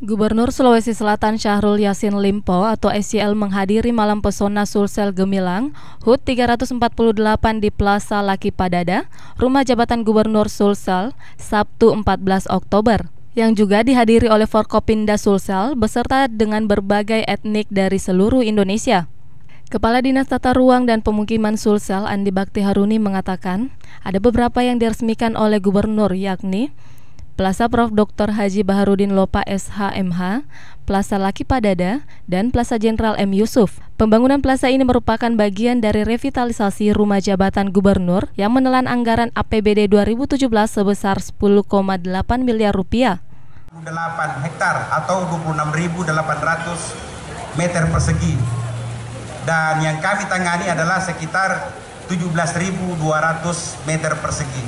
Gubernur Sulawesi Selatan Syahrul Yasin Limpo atau SCL menghadiri Malam Pesona Sulsel Gemilang HUT 348 di Plaza Laki Padada, Rumah Jabatan Gubernur Sulsel, Sabtu 14 Oktober yang juga dihadiri oleh Forkopinda Sulsel beserta dengan berbagai etnik dari seluruh Indonesia. Kepala Dinas Tata Ruang dan Pemukiman Sulsel Andi Bakti Haruni mengatakan, ada beberapa yang diresmikan oleh gubernur yakni Plaza Prof. Dr. Haji Baharudin Lopa SHMH, Plaza Laki Padada, dan Plaza Jenderal M. Yusuf. Pembangunan plaza ini merupakan bagian dari revitalisasi rumah jabatan gubernur yang menelan anggaran APBD 2017 sebesar 10,8 miliar rupiah. 8 hektar atau 26.800 meter persegi. Dan yang kami tangani adalah sekitar 17.200 meter persegi.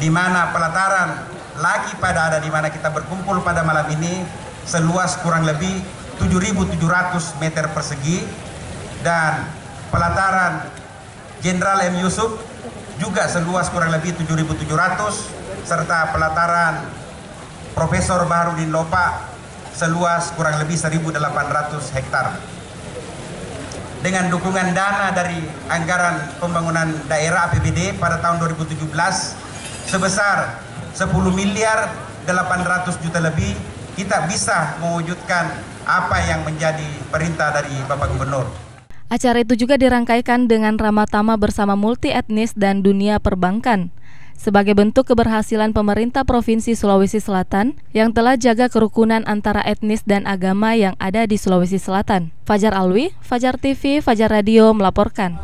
Di mana pelataran lagi pada ada di mana kita berkumpul pada malam ini seluas kurang lebih 7.700 meter persegi dan pelataran Jenderal M. Yusuf juga seluas kurang lebih 7.700 serta pelataran Profesor Baharudin Lopa seluas kurang lebih 1.800 hektar. Dengan dukungan dana dari anggaran pembangunan daerah APBD pada tahun 2017 sebesar 10 miliar 800 juta lebih kita bisa mewujudkan apa yang menjadi perintah dari Bapak Gubernur. Acara itu juga dirangkaikan dengan ramatama bersama multi etnis dan dunia perbankan sebagai bentuk keberhasilan pemerintah Provinsi Sulawesi Selatan yang telah jaga kerukunan antara etnis dan agama yang ada di Sulawesi Selatan. Fajar Alwi, Fajar TV, Fajar Radio melaporkan.